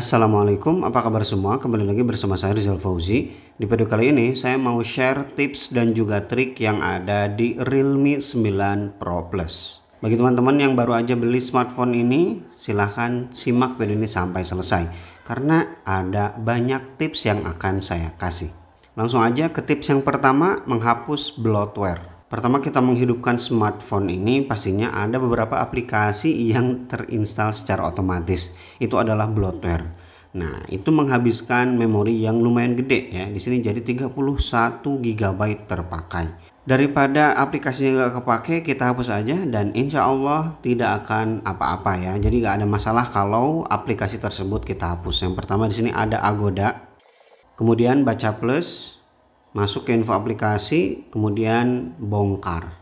Assalamualaikum, apa kabar semua? Kembali lagi bersama saya Rizal Fauzi. Di video kali ini saya mau share tips dan juga trik yang ada di Realme 9 Pro Plus. Bagi teman-teman yang baru aja beli smartphone ini, silahkan simak video ini sampai selesai. Karena ada banyak tips yang akan saya kasih. Langsung aja ke tips yang pertama, menghapus bloatware. Pertama kita menghidupkan smartphone ini pastinya ada beberapa aplikasi yang terinstal secara otomatis. Itu adalah bloatware. Nah, itu menghabiskan memori yang lumayan gede ya. Di sini jadi 31 GB terpakai. Daripada aplikasinya nggak kepake, kita hapus aja dan insya Allah tidak akan apa-apa ya. Jadi nggak ada masalah kalau aplikasi tersebut kita hapus. Yang pertama di sini ada Agoda, kemudian Baca Plus, masuk ke info aplikasi kemudian bongkar.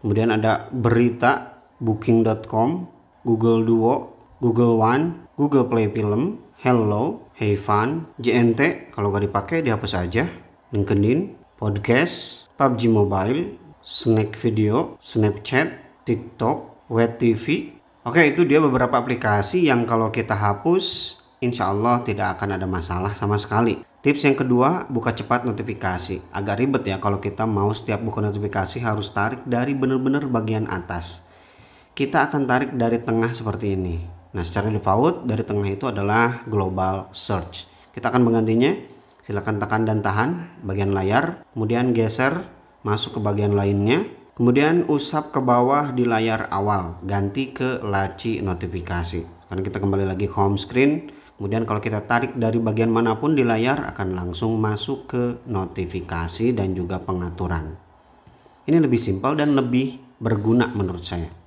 Kemudian ada berita booking.com Google Duo Google One Google Play Film Hello Hey Fun JNT kalau gak dipakai dihapus aja LinkedIn podcast PUBG Mobile Snack Video Snapchat TikTok Web TV Oke itu dia beberapa aplikasi yang kalau kita hapus insya Allah tidak akan ada masalah sama sekali Tips yang kedua, buka cepat notifikasi. Agak ribet ya kalau kita mau setiap buka notifikasi harus tarik dari benar-benar bagian atas. Kita akan tarik dari tengah seperti ini. Nah, secara default dari tengah itu adalah global search. Kita akan menggantinya. Silakan tekan dan tahan bagian layar, kemudian geser masuk ke bagian lainnya. Kemudian usap ke bawah di layar awal, ganti ke laci notifikasi. Karena kita kembali lagi ke home screen, Kemudian kalau kita tarik dari bagian mana pun di layar akan langsung masuk ke notifikasi dan juga pengaturan. Ini lebih simpel dan lebih berguna menurut saya.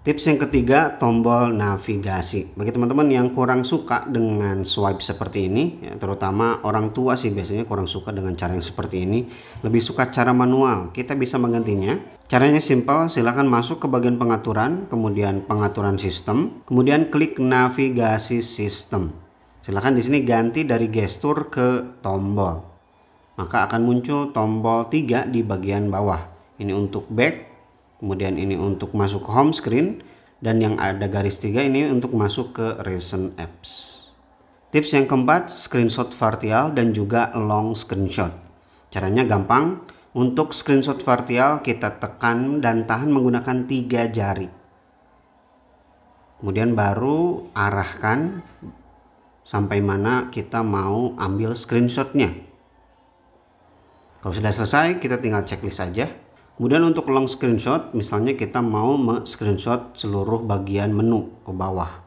Tips yang ketiga, tombol navigasi. Bagi teman-teman yang kurang suka dengan swipe seperti ini, ya, terutama orang tua sih biasanya kurang suka dengan cara yang seperti ini, lebih suka cara manual. Kita bisa menggantinya. Caranya simpel, silahkan masuk ke bagian pengaturan, kemudian pengaturan sistem, kemudian klik navigasi sistem. Silahkan di sini ganti dari gestur ke tombol. Maka akan muncul tombol 3 di bagian bawah. Ini untuk back, kemudian ini untuk masuk ke home screen. Dan yang ada garis tiga ini untuk masuk ke recent apps. Tips yang keempat screenshot vertial dan juga long screenshot. Caranya gampang. Untuk screenshot vertial kita tekan dan tahan menggunakan tiga jari. Kemudian baru arahkan sampai mana kita mau ambil screenshotnya. Kalau sudah selesai kita tinggal checklist saja Kemudian untuk long screenshot, misalnya kita mau screenshot seluruh bagian menu ke bawah.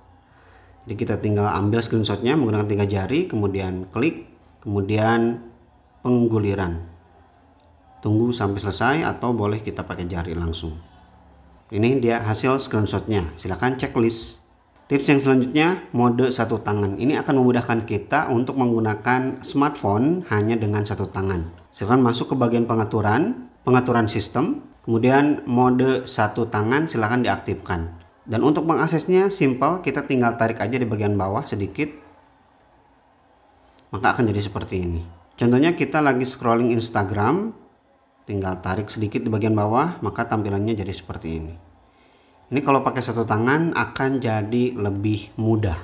Jadi kita tinggal ambil screenshotnya menggunakan tiga jari, kemudian klik, kemudian pengguliran. Tunggu sampai selesai atau boleh kita pakai jari langsung. Ini dia hasil screenshotnya. Silahkan checklist. Tips yang selanjutnya, mode satu tangan. Ini akan memudahkan kita untuk menggunakan smartphone hanya dengan satu tangan. Silahkan masuk ke bagian pengaturan, pengaturan sistem, kemudian mode satu tangan silahkan diaktifkan. Dan untuk mengaksesnya simple, kita tinggal tarik aja di bagian bawah sedikit, maka akan jadi seperti ini. Contohnya kita lagi scrolling Instagram, tinggal tarik sedikit di bagian bawah, maka tampilannya jadi seperti ini. Ini kalau pakai satu tangan akan jadi lebih mudah.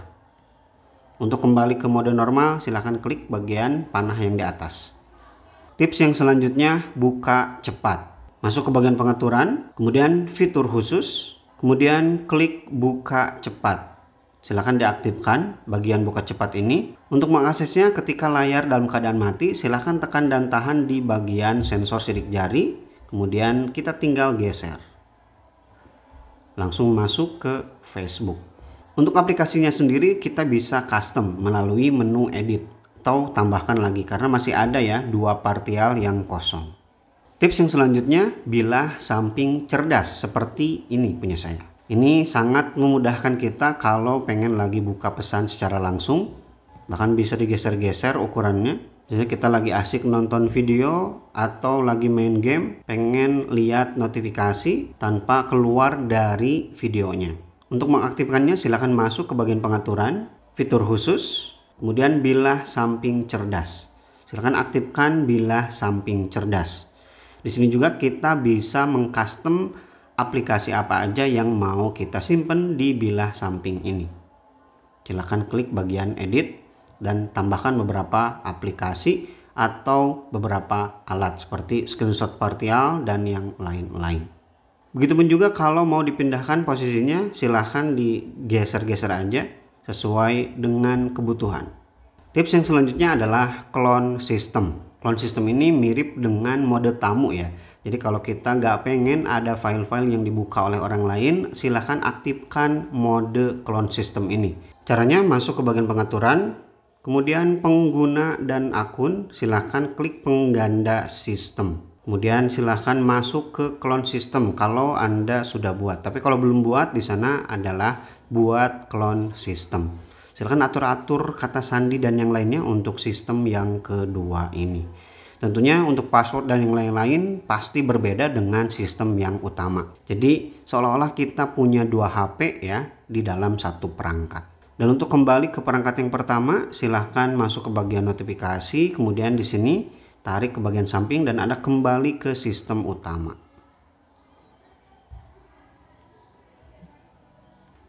Untuk kembali ke mode normal, silahkan klik bagian panah yang di atas. Tips yang selanjutnya buka cepat. Masuk ke bagian pengaturan, kemudian fitur khusus, kemudian klik buka cepat. Silahkan diaktifkan bagian buka cepat ini. Untuk mengaksesnya ketika layar dalam keadaan mati, silahkan tekan dan tahan di bagian sensor sidik jari, kemudian kita tinggal geser. Langsung masuk ke Facebook. Untuk aplikasinya sendiri kita bisa custom melalui menu edit atau tambahkan lagi karena masih ada ya dua partial yang kosong. Tips yang selanjutnya bilah samping cerdas seperti ini punya saya. Ini sangat memudahkan kita kalau pengen lagi buka pesan secara langsung. Bahkan bisa digeser-geser ukurannya. Jadi kita lagi asik nonton video atau lagi main game, pengen lihat notifikasi tanpa keluar dari videonya. Untuk mengaktifkannya silahkan masuk ke bagian pengaturan, fitur khusus, Kemudian bilah samping cerdas. Silahkan aktifkan bilah samping cerdas. Di sini juga kita bisa mengcustom aplikasi apa aja yang mau kita simpan di bilah samping ini. Silahkan klik bagian edit dan tambahkan beberapa aplikasi atau beberapa alat seperti screenshot partial dan yang lain-lain. Begitupun juga kalau mau dipindahkan posisinya silahkan digeser-geser aja sesuai dengan kebutuhan. Tips yang selanjutnya adalah clone system. Clone system ini mirip dengan mode tamu ya. Jadi kalau kita nggak pengen ada file-file yang dibuka oleh orang lain, silahkan aktifkan mode clone system ini. Caranya masuk ke bagian pengaturan, Kemudian pengguna dan akun silahkan klik pengganda sistem. Kemudian silahkan masuk ke clone system kalau Anda sudah buat. Tapi kalau belum buat di sana adalah buat clone system. Silahkan atur-atur kata sandi dan yang lainnya untuk sistem yang kedua ini. Tentunya untuk password dan yang lain-lain pasti berbeda dengan sistem yang utama. Jadi seolah-olah kita punya dua HP ya di dalam satu perangkat. Dan untuk kembali ke perangkat yang pertama, silahkan masuk ke bagian notifikasi, kemudian di sini tarik ke bagian samping dan Anda kembali ke sistem utama.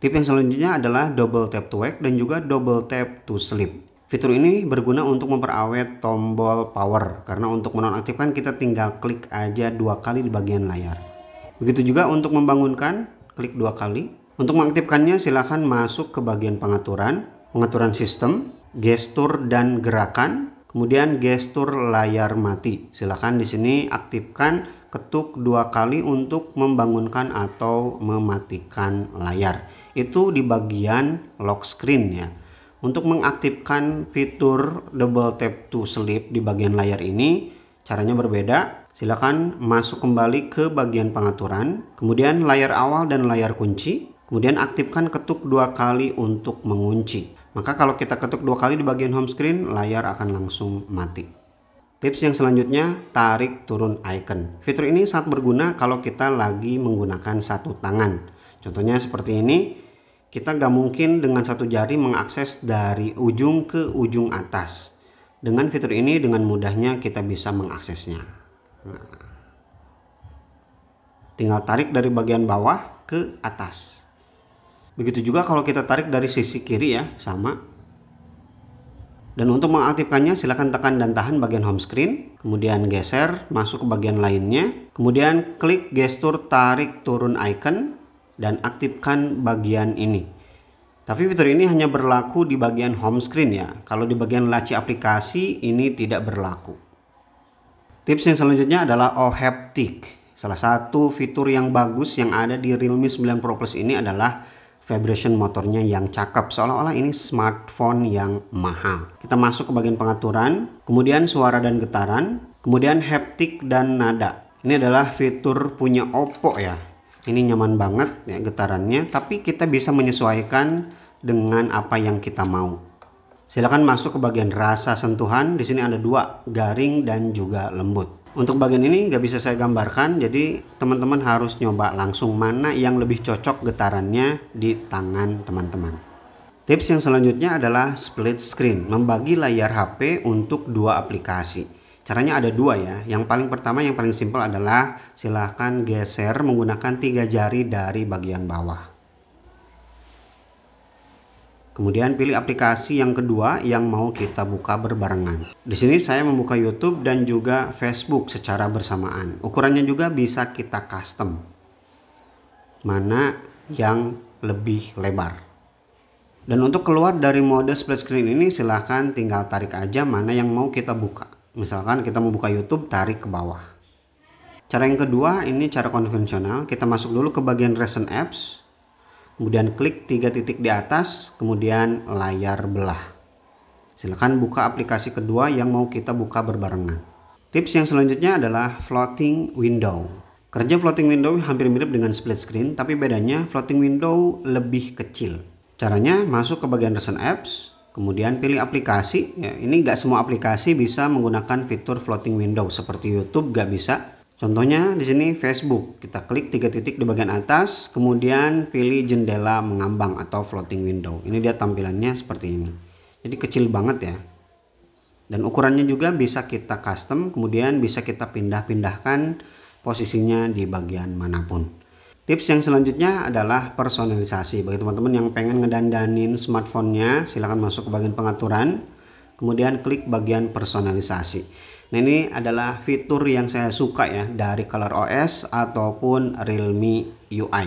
Tip yang selanjutnya adalah double tap to wake dan juga double tap to sleep. Fitur ini berguna untuk memperawet tombol power karena untuk menonaktifkan kita tinggal klik aja dua kali di bagian layar. Begitu juga untuk membangunkan, klik dua kali untuk mengaktifkannya silahkan masuk ke bagian pengaturan, pengaturan sistem, gestur dan gerakan, kemudian gestur layar mati. Silahkan di sini aktifkan ketuk dua kali untuk membangunkan atau mematikan layar. Itu di bagian lock screen ya. Untuk mengaktifkan fitur double tap to sleep di bagian layar ini, caranya berbeda. Silakan masuk kembali ke bagian pengaturan, kemudian layar awal dan layar kunci, Kemudian aktifkan ketuk dua kali untuk mengunci. Maka kalau kita ketuk dua kali di bagian home screen, layar akan langsung mati. Tips yang selanjutnya, tarik turun icon. Fitur ini sangat berguna kalau kita lagi menggunakan satu tangan. Contohnya seperti ini, kita nggak mungkin dengan satu jari mengakses dari ujung ke ujung atas. Dengan fitur ini, dengan mudahnya kita bisa mengaksesnya. Nah, tinggal tarik dari bagian bawah ke atas. Begitu juga kalau kita tarik dari sisi kiri ya, sama. Dan untuk mengaktifkannya silahkan tekan dan tahan bagian home screen, kemudian geser masuk ke bagian lainnya, kemudian klik gestur tarik turun icon dan aktifkan bagian ini. Tapi fitur ini hanya berlaku di bagian home screen ya. Kalau di bagian laci aplikasi ini tidak berlaku. Tips yang selanjutnya adalah ohaptic. Salah satu fitur yang bagus yang ada di Realme 9 Pro Plus ini adalah vibration motornya yang cakep seolah-olah ini smartphone yang mahal kita masuk ke bagian pengaturan kemudian suara dan getaran kemudian haptic dan nada ini adalah fitur punya Oppo ya ini nyaman banget ya getarannya tapi kita bisa menyesuaikan dengan apa yang kita mau silakan masuk ke bagian rasa sentuhan di sini ada dua garing dan juga lembut untuk bagian ini nggak bisa saya gambarkan, jadi teman-teman harus nyoba langsung mana yang lebih cocok getarannya di tangan teman-teman. Tips yang selanjutnya adalah split screen, membagi layar HP untuk dua aplikasi. Caranya ada dua ya. Yang paling pertama yang paling simpel adalah silahkan geser menggunakan tiga jari dari bagian bawah. Kemudian pilih aplikasi yang kedua yang mau kita buka berbarengan. Di sini saya membuka YouTube dan juga Facebook secara bersamaan. Ukurannya juga bisa kita custom. Mana yang lebih lebar. Dan untuk keluar dari mode split screen ini silahkan tinggal tarik aja mana yang mau kita buka. Misalkan kita mau buka YouTube, tarik ke bawah. Cara yang kedua ini cara konvensional. Kita masuk dulu ke bagian recent apps kemudian klik tiga titik di atas, kemudian layar belah. Silahkan buka aplikasi kedua yang mau kita buka berbarengan. Tips yang selanjutnya adalah floating window. Kerja floating window hampir mirip dengan split screen, tapi bedanya floating window lebih kecil. Caranya masuk ke bagian recent apps, kemudian pilih aplikasi. Ya, ini nggak semua aplikasi bisa menggunakan fitur floating window seperti YouTube nggak bisa. Contohnya di sini Facebook. Kita klik tiga titik di bagian atas, kemudian pilih jendela mengambang atau floating window. Ini dia tampilannya seperti ini. Jadi kecil banget ya. Dan ukurannya juga bisa kita custom, kemudian bisa kita pindah-pindahkan posisinya di bagian mana pun. Tips yang selanjutnya adalah personalisasi. Bagi teman-teman yang pengen ngedandanin smartphone-nya, silahkan masuk ke bagian pengaturan, kemudian klik bagian personalisasi. Nah ini adalah fitur yang saya suka ya dari Color OS ataupun Realme UI.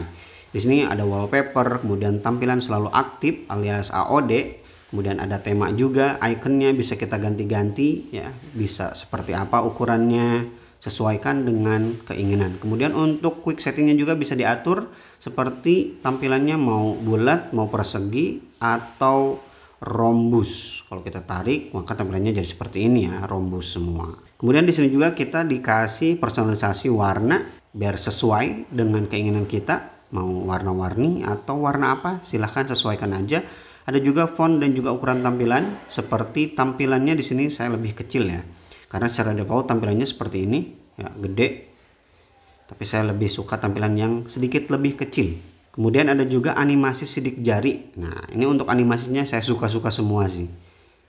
Di sini ada wallpaper, kemudian tampilan selalu aktif alias AOD, kemudian ada tema juga, ikonnya bisa kita ganti-ganti ya, bisa seperti apa ukurannya, sesuaikan dengan keinginan. Kemudian untuk quick settingnya juga bisa diatur seperti tampilannya mau bulat, mau persegi atau rhombus. Kalau kita tarik maka tampilannya jadi seperti ini ya, rhombus semua. Kemudian di sini juga kita dikasih personalisasi warna biar sesuai dengan keinginan kita mau warna-warni atau warna apa silahkan sesuaikan aja ada juga font dan juga ukuran tampilan seperti tampilannya di sini saya lebih kecil ya karena secara default tampilannya seperti ini ya gede. Tapi saya lebih suka tampilan yang sedikit lebih kecil. Kemudian ada juga animasi sidik jari. Nah ini untuk animasinya saya suka-suka semua sih.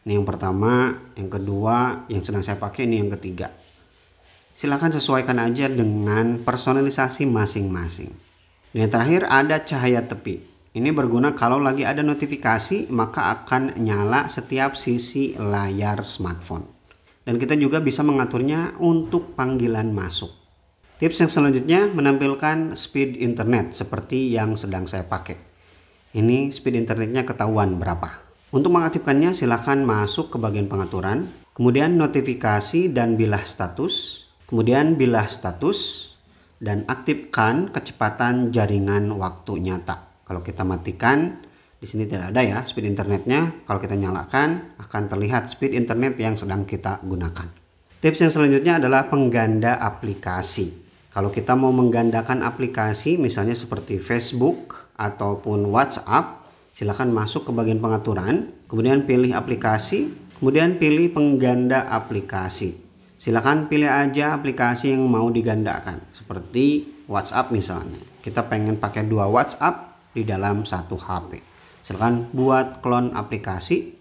Ini yang pertama yang kedua yang sedang saya pakai ini yang ketiga. Silahkan sesuaikan aja dengan personalisasi masing-masing. Yang terakhir ada cahaya tepi. Ini berguna kalau lagi ada notifikasi maka akan nyala setiap sisi layar smartphone dan kita juga bisa mengaturnya untuk panggilan masuk. Tips yang selanjutnya menampilkan speed internet seperti yang sedang saya pakai. Ini speed internetnya ketahuan berapa. Untuk mengaktifkannya silahkan masuk ke bagian pengaturan, kemudian notifikasi dan bilah status, kemudian bilah status, dan aktifkan kecepatan jaringan waktu nyata. Kalau kita matikan, di sini tidak ada ya speed internetnya. Kalau kita nyalakan akan terlihat speed internet yang sedang kita gunakan. Tips yang selanjutnya adalah pengganda aplikasi. Kalau kita mau menggandakan aplikasi misalnya seperti Facebook ataupun WhatsApp, silahkan masuk ke bagian pengaturan, kemudian pilih aplikasi, kemudian pilih pengganda aplikasi. Silahkan pilih aja aplikasi yang mau digandakan, seperti WhatsApp misalnya. Kita pengen pakai dua WhatsApp di dalam satu HP silahkan buat klon aplikasi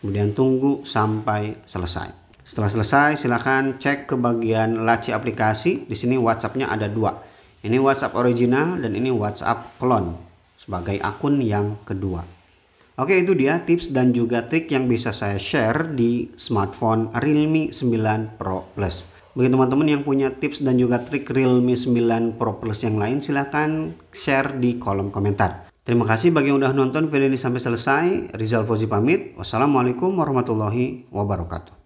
kemudian tunggu sampai selesai setelah selesai silahkan cek ke bagian laci aplikasi di sini WhatsAppnya ada dua ini WhatsApp original dan ini WhatsApp klon sebagai akun yang kedua Oke itu dia tips dan juga trik yang bisa saya share di smartphone Realme 9 Pro Plus. Bagi teman-teman yang punya tips dan juga trik Realme 9 Pro Plus yang lain silahkan share di kolom komentar. Terima kasih bagi yang sudah nonton video ini sampai selesai. Rizal Fauzi pamit. Wassalamualaikum warahmatullahi wabarakatuh.